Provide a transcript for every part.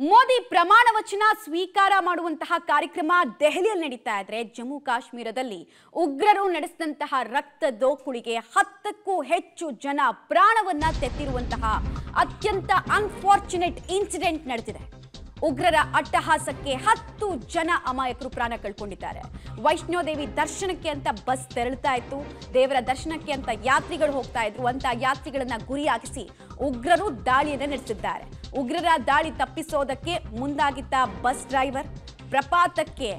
ಮೋದಿ ಪ್ರಮಾಣ ವಚನ ಸ್ವೀಕಾರ ಮಾಡುವಂತಹ ಕಾರ್ಯಕ್ರಮ ದೆಹಲಿಯಲ್ಲಿ ನಡೀತಾ ಇದ್ರೆ ಜಮ್ಮು ಕಾಶ್ಮೀರದಲ್ಲಿ ಉಗ್ರರು ನಡೆಸಿದಂತಹ ರಕ್ತ ದೋಕುಳಿಗೆ ಹತ್ತಕ್ಕೂ ಹೆಚ್ಚು ಜನ ಪ್ರಾಣವನ್ನ ತೆತ್ತಿರುವಂತಹ ಅತ್ಯಂತ ಅನ್ಫಾರ್ಚುನೇಟ್ ಇನ್ಸಿಡೆಂಟ್ ನಡೆದಿದೆ. ಉಗ್ರರ ಅಟ್ಟಹಾಸಕ್ಕೆ ಹತ್ತು ಜನ ಅಮಾಯಕರು ಪ್ರಾಣ ಕಳ್ಕೊಂಡಿದ್ದಾರೆ. ವೈಷ್ಣೋದೇವಿ ದರ್ಶನಕ್ಕೆ ಅಂತ ಬಸ್ ತೆರಳುತ್ತಾ ಇತ್ತು. ದೇವರ ದರ್ಶನಕ್ಕೆ ಅಂತ ಯಾತ್ರಿಗಳು ಹೋಗ್ತಾ ಇದ್ರು. ಅಂತ ಯಾತ್ರಿಗಳನ್ನ ಗುರಿಯಾಗಿಸಿ ಉಗ್ರರು ದಾಳಿಯನ್ನ ನಡೆಸಿದ್ದಾರೆ. ಉಗ್ರರ ದಾಳಿ ತಪ್ಪಿಸೋದಕ್ಕೆ ಮುಂದಾಗಿದ್ದ ಬಸ್ ಡ್ರೈವರ್ ಪ್ರಪಾತಕ್ಕೆ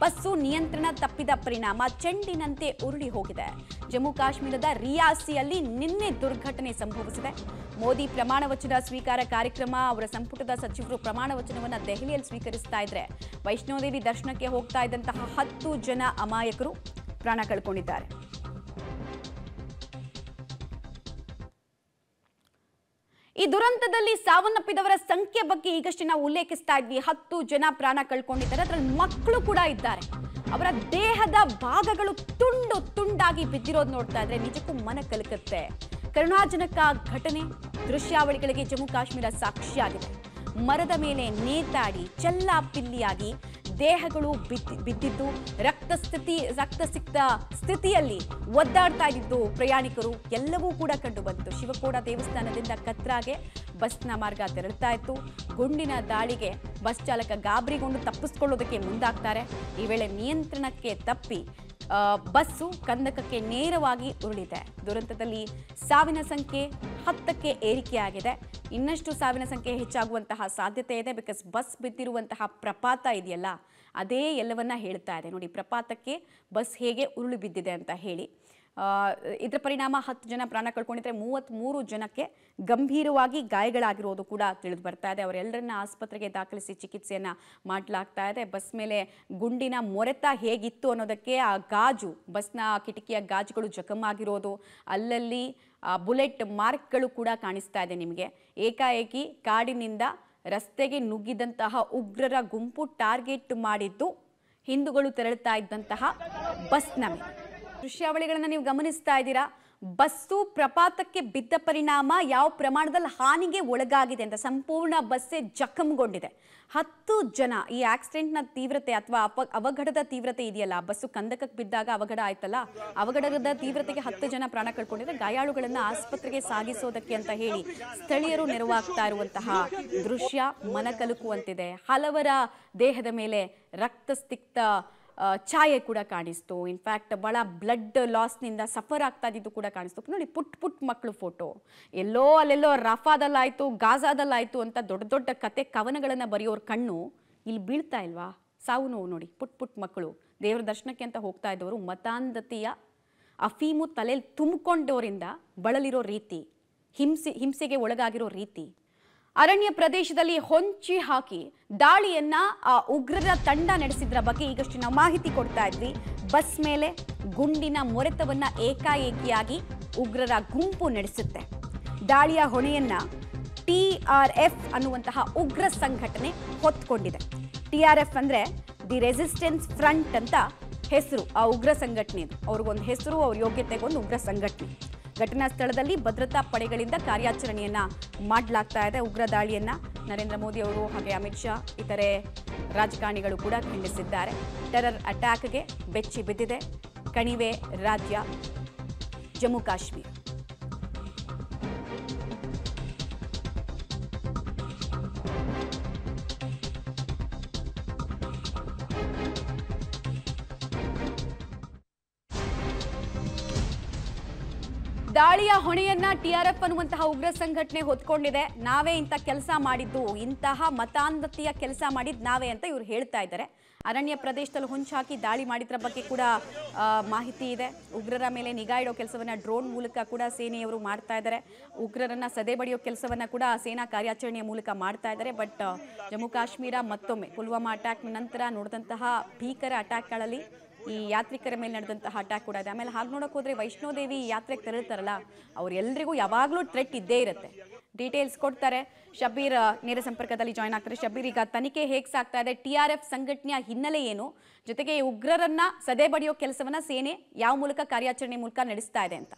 ಬಸ್ಸು ನಿಯಂತ್ರಣ ತಪ್ಪಿದ ಪರಿಣಾಮ ಚೆಂಡಿನಂತೆ ಉರುಳಿ ಹೋಗಿದೆ. ಜಮ್ಮು ಕಾಶ್ಮೀರದ ರಿಯಾಸಿಯಲ್ಲಿ ನಿನ್ನೆ ದುರ್ಘಟನೆ ಸಂಭವಿಸಿದೆ. ಮೋದಿ ಪ್ರಮಾಣ ವಚನ ಸ್ವೀಕಾರ ಕಾರ್ಯಕ್ರಮ, ಅವರ ಸಂಪುಟದ ಸಚಿವರು ಪ್ರಮಾಣ ವಚನವನ್ನ ದೆಹಲಿಯಲ್ಲಿ ಸ್ವೀಕರಿಸ್ತಾ ಇದ್ರೆ ವೈಷ್ಣೋದೇವಿ ದರ್ಶನಕ್ಕೆ ಹೋಗ್ತಾ ಇದ್ದಂತಹ ಹತ್ತು ಜನ ಅಮಾಯಕರು ಪ್ರಾಣ ಕಳ್ಕೊಂಡಿದ್ದಾರೆ. ಈ ದುರಂತದಲ್ಲಿ ಸಾವನ್ನಪ್ಪಿದವರ ಸಂಖ್ಯೆ ಬಗ್ಗೆ ಈಗಷ್ಟೇ ನಾವು ಉಲ್ಲೇಖಿಸ್ತಾ ಇದ್ವಿ. ಹತ್ತು ಜನ ಪ್ರಾಣ ಕಳ್ಕೊಂಡಿದ್ದಾರೆ. ಅದರಲ್ಲಿ ಮಕ್ಕಳು ಕೂಡ ಇದ್ದಾರೆ. ಅವರ ದೇಹದ ಭಾಗಗಳು ತುಂಡು ತುಂಡಾಗಿ ಬಿದ್ದಿರೋದು ನೋಡ್ತಾ ಇದ್ರೆ ನಿಜಕ್ಕೂ ಮನ ಕಲಕತ್ತೆ. ಕರುಣಾಜನಕ ಘಟನೆ ದೃಶ್ಯಾವಳಿಗಳಿಗೆ ಜಮ್ಮು ಕಾಶ್ಮೀರ ಸಾಕ್ಷಿಯಾಗಿದೆ. ಮರದ ಮೇಲೆ ನೇತಾಡಿ, ಚೆಲ್ಲಾಪಿಲ್ಲಿಯಾಗಿ ದೇಹಗಳು ಬಿದ್ದಿದ್ದು ಬಿದ್ದಿದ್ದು, ರಕ್ತಸ್ಥಿತಿ, ರಕ್ತಸಿಕ್ತ ಸ್ಥಿತಿಯಲ್ಲಿ ಒದ್ದಾಡ್ತಾ ಇದ್ದಿದ್ದು ಪ್ರಯಾಣಿಕರು ಎಲ್ಲವೂ ಕೂಡ ಕಂಡು ಬಂತು. ಶಿವಕೋಡ ದೇವಸ್ಥಾನದಿಂದ ಕತ್ರಾಗೆ ಬಸ್ನ ಮಾರ್ಗ ತೆರಳುತ್ತಾ ಇತ್ತು. ಗುಂಡಿನ ದಾಳಿಗೆ ಬಸ್ ಚಾಲಕ ಗಾಬರಿಗೊಂಡು ತಪ್ಪಿಸ್ಕೊಳ್ಳೋದಕ್ಕೆ ಮುಂದಾಗ್ತಾರೆ. ಈ ವೇಳೆ ನಿಯಂತ್ರಣಕ್ಕೆ ತಪ್ಪಿ ಬಸ್ಸು ಕಂದಕಕ್ಕೆ ನೇರವಾಗಿ ಉರುಳಿದೆ. ದುರಂತದಲ್ಲಿ ಸಾವಿನ ಸಂಖ್ಯೆ ಹತ್ತಕ್ಕೆ ಏರಿಕೆಯಾಗಿದೆ. ಇನ್ನಷ್ಟು ಸಾವಿನ ಸಂಖ್ಯೆ ಹೆಚ್ಚಾಗುವಂತಹ ಸಾಧ್ಯತೆ ಇದೆ ಬಿಕಾಸ್ ಬಸ್ ಬಿದ್ದಿರುವಂತಹ ಪ್ರಪಾತ ಇದೆಯಲ್ಲ, ಅದೇ ಎಲ್ಲವನ್ನ ಹೇಳ್ತಾ ಇದೆ. ನೋಡಿ, ಪ್ರಪಾತಕ್ಕೆ ಬಸ್ ಹೇಗೆ ಉರುಳು ಬಿದ್ದಿದೆ ಅಂತ ಹೇಳಿ. ಇದರ ಪರಿಣಾಮ ಹತ್ತು ಜನ ಪ್ರಾಣ ಕಳ್ಕೊಂಡಿದ್ರೆ ಮೂವತ್ತ್ಮೂರು ಜನಕ್ಕೆ ಗಂಭೀರವಾಗಿ ಗಾಯಗಳಾಗಿರೋದು ಕೂಡ ತಿಳಿದು ಬರ್ತಾ ಇದೆ. ಅವರೆಲ್ಲರನ್ನ ಆಸ್ಪತ್ರೆಗೆ ದಾಖಲಿಸಿ ಚಿಕಿತ್ಸೆಯನ್ನ ಮಾಡಲಾಗ್ತಾ ಇದೆ. ಬಸ್ ಮೇಲೆ ಗುಂಡಿನ ಮೊರೆತ ಹೇಗಿತ್ತು ಅನ್ನೋದಕ್ಕೆ ಆ ಗಾಜು ಬಸ್ನ ಕಿಟಕಿಯ ಗಾಜುಗಳು ಜಖಮಾಗಿರೋದು ಅಲ್ಲಲ್ಲಿ ಆ, ಬುಲೆಟ್ ಮಾರ್ಕ್ಗಳು ಕೂಡ ಕಾಣಿಸ್ತಾ ಇದೆ ನಿಮಗೆ. ಏಕಾಏಕಿ ಕಾಡಿನಿಂದ ರಸ್ತೆಗೆ ನುಗ್ಗಿದಂತಹ ಉಗ್ರರ ಗುಂಪು ಟಾರ್ಗೆಟ್ ಮಾಡಿದ್ದು ಹಿಂದೂಗಳು ತೆರಳುತ್ತಾ ಇದ್ದಂತಹ ಬಸ್ನ ಮೇಲೆ. ದೃಶ್ಯಾವಳಿಗಳನ್ನ ನೀವು ಗಮನಿಸ್ತಾ ಇದ್ದೀರಾ? ಬಸ್ಸು ಪ್ರಪಾತಕ್ಕೆ ಬಿದ್ದ ಪರಿಣಾಮ ಯಾವ ಪ್ರಮಾಣದಲ್ಲಿ ಹಾನಿಗೆ ಒಳಗಾಗಿದೆ ಅಂತ ಸಂಪೂರ್ಣ ಬಸ್ಸೇ ಜಖಮ್ಗೊಂಡಿದೆ ಹತ್ತು ಜನ ಈ ಆಕ್ಸಿಡೆಂಟ್ನ ತೀವ್ರತೆ ಅಥವಾ ಅಪ ಅವಘಡದ ತೀವ್ರತೆ ಇದೆಯಲ್ಲ ಬಸ್ಸು ಕಂದಕಕ್ಕೆ ಬಿದ್ದಾಗ ಅವಘಡ ಆಯ್ತಲ್ಲ, ಅವಘಡದ ತೀವ್ರತೆಗೆ ಹತ್ತು ಜನ ಪ್ರಾಣ ಕಳ್ಕೊಂಡಿದ್ರೆ ಗಾಯಾಳುಗಳನ್ನು ಆಸ್ಪತ್ರೆಗೆ ಸಾಗಿಸೋದಕ್ಕೆ ಅಂತ ಹೇಳಿ ಸ್ಥಳೀಯರು ನೆರವಾಗ್ತಾ ಇರುವಂತಹ ದೃಶ್ಯ ಮನಕಲುಕುವಂತಿದೆ. ಹಲವರ ದೇಹದ ಮೇಲೆ ರಕ್ತಸ್ತಿಕ್ತ ಛಾಯೆ ಕೂಡ ಕಾಣಿಸ್ತು. ಇನ್ಫ್ಯಾಕ್ಟ್ ಭಾಳ ಬ್ಲಡ್ ಲಾಸ್ನಿಂದ ಸಫರ್ ಆಗ್ತಾ ಇದ್ದಿದ್ದು ಕೂಡ ಕಾಣಿಸ್ತು. ನೋಡಿ, ಪುಟ್ ಪುಟ್ ಮಕ್ಕಳು ಫೋಟೋ ಎಲ್ಲೋ ಅಲ್ಲೆಲ್ಲೋ ರಫಾದಲ್ಲಾಯಿತು, ಗಾಜಾದಲ್ಲಾಯಿತು ಅಂತ ದೊಡ್ಡ ದೊಡ್ಡ ಕತೆ ಕವನಗಳನ್ನು ಬರೆಯೋರ ಕಣ್ಣು ಇಲ್ಲಿ ಬೀಳ್ತಾ ಇಲ್ವಾ? ಸಾವು ನೋವು ನೋಡಿ, ಪುಟ್ ಪುಟ್ ಮಕ್ಕಳು ದೇವರ ದರ್ಶನಕ್ಕೆ ಅಂತ ಹೋಗ್ತಾ ಇದ್ದವರು ಮತಾಂಧತೆಯ ಅಫೀಮು ತಲೆಯಲ್ಲಿ ತುಂಬಿಕೊಂಡವರಿಂದ ಬಳಲಿರೋ ರೀತಿ, ಹಿಂಸೆ, ಹಿಂಸೆಗೆ ಒಳಗಾಗಿರೋ ರೀತಿ. ಅರಣ್ಯ ಪ್ರದೇಶದಲ್ಲಿ ಹೊಂಚಿ ಹಾಕಿ ದಾಳಿಯನ್ನ ಆ ಉಗ್ರರ ತಂಡ ನಡೆಸಿದ್ರ ಬಗ್ಗೆ ಈಗಷ್ಟು ನಾವು ಮಾಹಿತಿ ಕೊಡ್ತಾ ಇದ್ವಿ. ಬಸ್ ಮೇಲೆ ಗುಂಡಿನ ಮೊರೆತವನ್ನ ಏಕಾಏಕಿಯಾಗಿ ಉಗ್ರರ ಗುಂಪು ನಡೆಸುತ್ತೆ. ದಾಳಿಯ ಹೊಣೆಯನ್ನ ಟಿ ಆರ್ ಎಫ್ ಅನ್ನುವಂತಹ ಉಗ್ರ ಸಂಘಟನೆ ಹೊತ್ಕೊಂಡಿದೆ. ಟಿ ಆರ್ ಎಫ್ ಅಂದ್ರೆ ದಿ ರೆಸಿಸ್ಟೆನ್ಸ್ ಫ್ರಂಟ್ ಅಂತ ಹೆಸರು ಆ ಉಗ್ರ ಸಂಘಟನೆ ಅವ್ರಿಗೊಂದು ಹೆಸರು, ಅವ್ರ ಯೋಗ್ಯತೆಗೊಂದು ಉಗ್ರ ಸಂಘಟನೆ. ಘಟನಾ ಸ್ಥಳದಲ್ಲಿ ಭದ್ರತಾ ಪಡೆಗಳಿಂದ ಕಾರ್ಯಾಚರಣೆಯನ್ನ ಮಾಡಲಾಗ್ತಾ ಇದೆ. ಉಗ್ರ ದಾಳಿಯನ್ನ ನರೇಂದ್ರ ಮೋದಿ ಅವರು ಹಾಗೆ ಅಮಿತ್ ಶಾ, ಇತರೆ ರಾಜಕಾರಣಿಗಳು ಕೂಡ ಖಂಡಿಸಿದ್ದಾರೆ. ಟೆರರ್ ಅಟ್ಯಾಕ್ಗೆ ಬೆಚ್ಚಿ ಬಿದ್ದಿದೆ. ಕಣಿವೆ ರಾಜ್ಯ ಜಮ್ಮು ಕಾಶ್ಮೀರ. ದಾಳಿಯ ಹೊಣೆಯನ್ನ ಟಿಆರ್ಎಫ್ ಅನ್ನುವಂತಹ ಉಗ್ರ ಸಂಘಟನೆ ಹೊತ್ಕೊಂಡಿದೆ. ನಾವೇ ಇಂಥ ಕೆಲಸ ಮಾಡಿದ್ದು, ಇಂತಹ ಮತಾಂಧತೆಯ ಕೆಲಸ ಮಾಡಿದ್ ನಾವೇ ಅಂತ ಇವ್ರು ಹೇಳ್ತಾ ಇದ್ದಾರೆ. ಅರಣ್ಯ ಪ್ರದೇಶದಲ್ಲಿ ಹೊಂಚು ಹಾಕಿ ದಾಳಿ ಮಾಡಿದ್ರ ಬಗ್ಗೆ ಕೂಡ ಮಾಹಿತಿ ಇದೆ. ಉಗ್ರರ ಮೇಲೆ ನಿಗಾ ಇಡೋ ಕೆಲಸವನ್ನ ಡ್ರೋನ್ ಮೂಲಕ ಕೂಡ ಸೇನೆಯವರು ಮಾಡ್ತಾ ಇದ್ದಾರೆ. ಉಗ್ರರನ್ನ ಸದೆ ಬಡಿಯೋ ಕೆಲಸವನ್ನ ಕೂಡ ಸೇನಾ ಕಾರ್ಯಾಚರಣೆಯ ಮೂಲಕ ಮಾಡ್ತಾ ಇದ್ದಾರೆ. ಬಟ್, ಜಮ್ಮು ಕಾಶ್ಮೀರ ಮತ್ತೊಮ್ಮೆ, ಪುಲ್ವಾಮಾ ಅಟ್ಯಾಕ್ ನಂತರ ನೋಡಿದಂತಹ ಭೀಕರ ಅಟ್ಯಾಕ್ಗಳಲ್ಲಿ ಈ ಯಾತ್ರಿಕರ ಮೇಲೆ ನಡೆದಂತಹ ಅಟ್ಯಾಕ್ ಕೂಡ ಇದೆ. ಆಮೇಲೆ ಹಾಗೆ ನೋಡಕ್ ಹೋದ್ರೆ ವೈಷ್ಣೋದೇವಿ ಯಾತ್ರೆಗೆ ತೆರಳ್ತಾರಲ್ಲ ಅವ್ರೆಲ್ರಿಗೂ ಯಾವಾಗಲೂ ಥ್ರೆಟ್ ಇದ್ದೇ ಇರುತ್ತೆ. ಡೀಟೇಲ್ಸ್ ಕೊಡ್ತಾರೆ. ಶಬೀರ್ ನೇರ ಸಂಪರ್ಕದಲ್ಲಿ ಜಾಯ್ನ್ ಆಗ್ತಾರೆ. ಶಬೀರ್ ಈಗ ತನಿಖೆ ಹೇಗೆ ಸಾಗ್ತಾ ಇದೆ? ಟಿ ಆರ್ ಎಫ್ ಸಂಘಟನೆಯ ಹಿನ್ನೆಲೆ ಏನು? ಜೊತೆಗೆ ಉಗ್ರರನ್ನ ಸದೆ ಬಡಿಯೋ ಕೆಲಸವನ್ನ ಸೇನೆ ಯಾವ ಮೂಲಕ ಕಾರ್ಯಾಚರಣೆ ಮೂಲಕ ನಡೆಸ್ತಾ ಇದೆ ಅಂತ.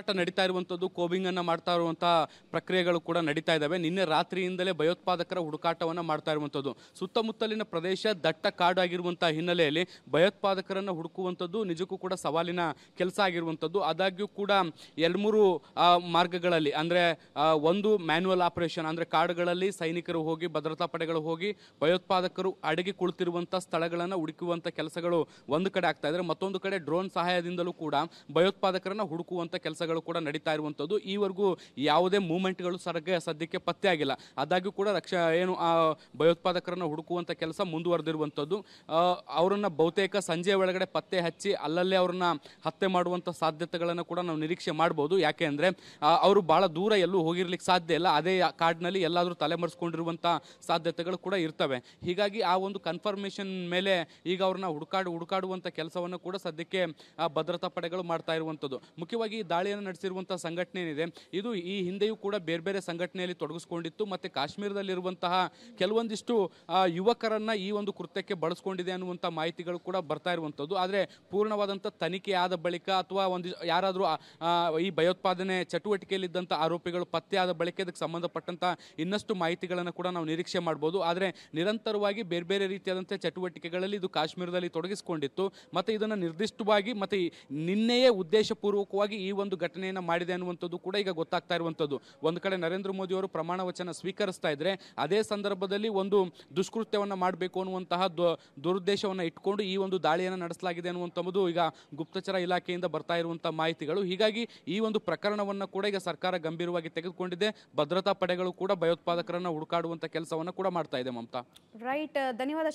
ಹೋರಾಟ ನಡೀತಾ ಇರುವಂಥದ್ದು ಅನ್ನ ಮಾಡ್ತಾ ಇರುವಂತಹ ಪ್ರಕ್ರಿಯೆಗಳು ಕೂಡ ನಡೀತಾ ಇದ್ದಾವೆ ನಿನ್ನೆ ರಾತ್ರಿಯಿಂದಲೇ ಭಯೋತ್ಪಾದಕರ ಹುಡುಕಾಟವನ್ನು ಮಾಡ್ತಾ ಇರುವಂಥದ್ದು. ಸುತ್ತಮುತ್ತಲಿನ ಪ್ರದೇಶ ದಟ್ಟ ಕಾಡು ಆಗಿರುವಂತಹ ಹಿನ್ನೆಲೆಯಲ್ಲಿ ಭಯೋತ್ಪಾದಕರನ್ನ ಹುಡುಕುವಂಥದ್ದು ನಿಜಕ್ಕೂ ಕೂಡ ಸವಾಲಿನ ಕೆಲಸ ಆಗಿರುವಂಥದ್ದು. ಆದಾಗ್ಯೂ ಕೂಡ ಎರಡು ಮೂರು ಮಾರ್ಗಗಳಲ್ಲಿ, ಅಂದ್ರೆ ಒಂದು ಮ್ಯಾನ್ಯುವಲ್ ಆಪರೇಷನ್, ಅಂದ್ರೆ ಕಾಡುಗಳಲ್ಲಿ ಸೈನಿಕರು ಹೋಗಿ, ಭದ್ರತಾ ಪಡೆಗಳು ಹೋಗಿ, ಭಯೋತ್ಪಾದಕರು ಅಡಗಿ ಕುಳಿತಿರುವಂಥ ಸ್ಥಳಗಳನ್ನು ಹುಡುಕುವಂಥ ಕೆಲಸಗಳು ಒಂದು ಕಡೆ ಆಗ್ತಾ ಇದ್ದಾರೆ ಮತ್ತೊಂದು ಕಡೆ ಡ್ರೋನ್ ಸಹಾಯದಿಂದಲೂ ಕೂಡ ಭಯೋತ್ಪಾದಕರನ್ನು ಹುಡುಕುವಂಥ ಕೆಲಸಗಳು ಕೂಡ ನಡೀತಾ ಇರುವಂಥದ್ದು. ಈವರೆಗೂ ಯಾವುದೇ ಮೂಮೆಂಟ್ಗಳು ಸರ್ಗೆ ಸದ್ಯಕ್ಕೆ ಪತ್ತೆ ಆಗಿಲ್ಲ. ಆದಾಗ್ಯೂ ಕೂಡ ರಕ್ಷ ಏನು, ಆ, ಭಯೋತ್ಪಾದಕರನ್ನು ಹುಡುಕುವಂಥ ಕೆಲಸ ಮುಂದುವರೆದಿರುವಂಥದ್ದು. ಅವರನ್ನು ಬಹುತೇಕ ಸಂಜೆ ಒಳಗಡೆ ಪತ್ತೆ ಹಚ್ಚಿ ಅಲ್ಲಲ್ಲೇ ಅವ್ರನ್ನ ಹತ್ಯೆ ಮಾಡುವಂಥ ಸಾಧ್ಯತೆಗಳನ್ನು ಕೂಡ ನಾವು ನಿರೀಕ್ಷೆ ಮಾಡ್ಬೋದು. ಯಾಕೆ ಅಂದರೆ ಅವರು ಭಾಳ ದೂರ ಎಲ್ಲೂ ಹೋಗಿರ್ಲಿಕ್ಕೆ ಸಾಧ್ಯ ಇಲ್ಲ. ಅದೇ ಕಾರ್ಡ್ನಲ್ಲಿ ಎಲ್ಲಾದರೂ ತಲೆಮರೆಸ್ಕೊಂಡಿರುವಂಥ ಸಾಧ್ಯತೆಗಳು ಕೂಡ ಇರ್ತವೆ. ಹೀಗಾಗಿ ಆ ಒಂದು ಕನ್ಫರ್ಮೇಷನ್ ಮೇಲೆ ಈಗ ಅವ್ರನ್ನ ಹುಡುಕಾಡು ಹುಡುಕಾಡುವಂಥ ಕೆಲಸವನ್ನು ಕೂಡ ಸದ್ಯಕ್ಕೆ ಭದ್ರತಾ ಪಡೆಗಳು ಮಾಡ್ತಾ ಇರುವಂಥದ್ದು. ಮುಖ್ಯವಾಗಿ ಈ ದಾಳಿಯನ್ನು ನಡೆಸಿರುವಂತಹ ಸಂಘಟನೆ ಏನಿದೆ, ಇದು ಈ ಹಿಂದೆಯೂ ಕೂಡ ಬೇರೆ ಬೇರೆ ಸಂಘಟನೆಯಲ್ಲಿ ತೊಡಗಿಸ್ಕೊಂಡಿತ್ತು. ಮತ್ತು ಕಾಶ್ಮೀರದಲ್ಲಿರುವಂತಹ ಕೆಲವೊಂದಿಷ್ಟು ಯುವಕರನ್ನ ಈ ಒಂದು ಕೃತ್ಯಕ್ಕೆ ಬಳಸ್ಕೊಂಡಿದೆ ಅನ್ನುವಂಥ ಮಾಹಿತಿಗಳು ಕೂಡ ಬರ್ತಾ ಇರುವಂಥದ್ದು. ಆದರೆ ಪೂರ್ಣವಾದಂಥ ತನಿಖೆ ಆದ ಬಳಿಕ ಅಥವಾ ಒಂದು ಯಾರಾದರೂ ಈ ಭಯೋತ್ಪಾದನೆ ಚಟುವಟಿಕೆಯಲ್ಲಿದ್ದಂಥ ಆರೋಪಿಗಳು ಪತ್ತೆ ಆದ ಬಳಿಕ ಇದಕ್ಕೆ ಸಂಬಂಧಪಟ್ಟಂಥ ಇನ್ನಷ್ಟು ಮಾಹಿತಿಗಳನ್ನು ಕೂಡ ನಾವು ನಿರೀಕ್ಷೆ ಮಾಡ್ಬೋದು. ಆದರೆ ನಿರಂತರವಾಗಿ ಬೇರೆ ಬೇರೆ ರೀತಿಯಾದಂಥ ಚಟುವಟಿಕೆಗಳಲ್ಲಿ ಇದು ಕಾಶ್ಮೀರದಲ್ಲಿ ತೊಡಗಿಸಿಕೊಂಡಿತ್ತು. ಮತ್ತು ಇದನ್ನು ನಿರ್ದಿಷ್ಟವಾಗಿ, ಮತ್ತು ನಿನ್ನೆಯೇ ಉದ್ದೇಶಪೂರ್ವಕವಾಗಿ ಈ ಒಂದು ಘಟನೆಯನ್ನು ಮಾಡಿದೆ ಅನ್ನುವಂಥದ್ದು ಕೂಡ ಈಗ ಗೊತ್ತಾಗ್ತಾ ಇರುವಂಥದ್ದು. ಒಂದು ಕಡೆ ನರೇಂದ್ರ ಮೋದಿ ಅವರು ಪ್ರಮಾಣ ವಚನ ಸ್ವೀಕರಿಸ್ತಾ ಇದ್ರೆ ಅದೇ ಸಂದರ್ಭದಲ್ಲಿ ಒಂದು ದುಷ್ಕೃತ್ಯವನ್ನು ಮಾಡಬೇಕು ಅನ್ನುವಂತಹ ದುರುದ್ದೇಶವನ್ನು ಇಟ್ಕೊಂಡು ಈ ಒಂದು ದಾಳಿಯನ್ನು ನಡೆಸಲಾಗಿದೆ ಅನ್ನುವಂಥದ್ದು ಈಗ ಗುಪ್ತಚರ ಇಲಾಖೆಯಿಂದ ಬರ್ತಾ ಇರುವಂತಹ ಮಾಹಿತಿಗಳು. ಹೀಗಾಗಿ ಈ ಒಂದು ಪ್ರಕರಣವನ್ನು ಕೂಡ ಈಗ ಸರ್ಕಾರ ಗಂಭೀರವಾಗಿ ತೆಗೆದುಕೊಂಡಿದೆ. ಭದ್ರತಾ ಪಡೆಗಳು ಕೂಡ ಭಯೋತ್ಪಾದಕರನ್ನು ಹುಡುಕಾಡುವಂಥ ಕೆಲಸವನ್ನು ಕೂಡ ಮಾಡ್ತಾ ಇದೆ ಮಮತಾ. ರೈಟ್ ಧನ್ಯವಾದ